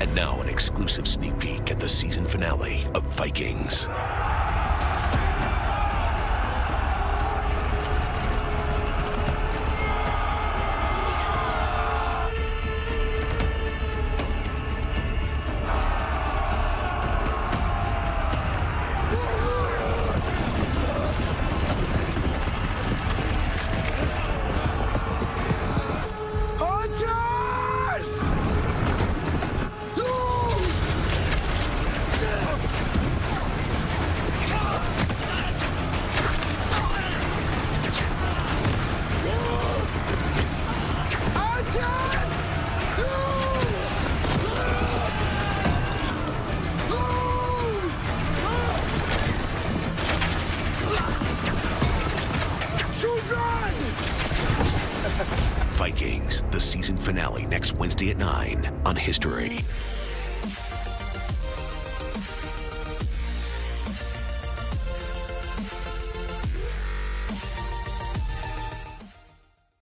And now an exclusive sneak peek at the season finale of Vikings. Vikings, the season finale next Wednesday at 9 on History.